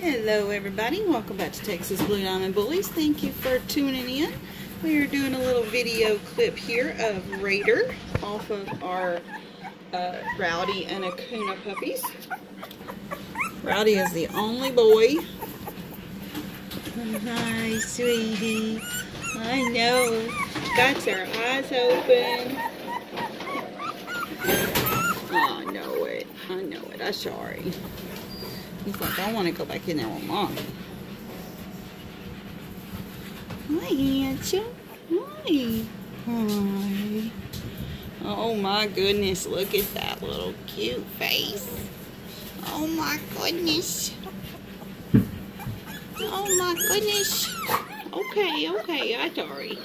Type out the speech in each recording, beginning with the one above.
Hello everybody, welcome back to Texas Blue Diamond Bullies. Thank you for tuning in. We are doing a little video clip here of Raider off of our uh, Rowdy and Akuna puppies. Rowdy is the only boy. Hi, sweetie. I know. Got her eyes open. Oh, I know it. I know it. I'm sorry. He's like, I want to go back in there with mommy. Hi, handsome. Hi. Hi. Oh my goodness, look at that little cute face. Oh my goodness. Oh my goodness. Okay, okay, I'm sorry.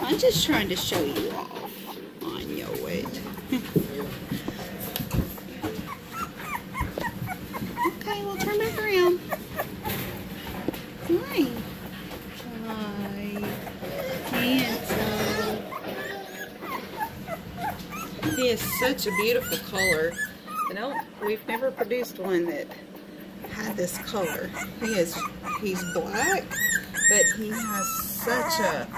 I'm just trying to show you off. I know it. okay, we'll turn back around. Hi. Hi. Handsome. He is such a beautiful color. You know, we've never produced one that had this color. He is, he's black, but he has such a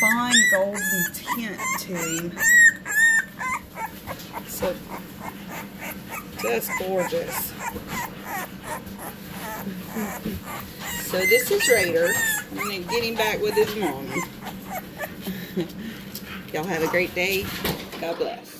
fine golden tint to him. So, just gorgeous. So this is Raider. I'm back with his mom. Y'all have a great day. God bless.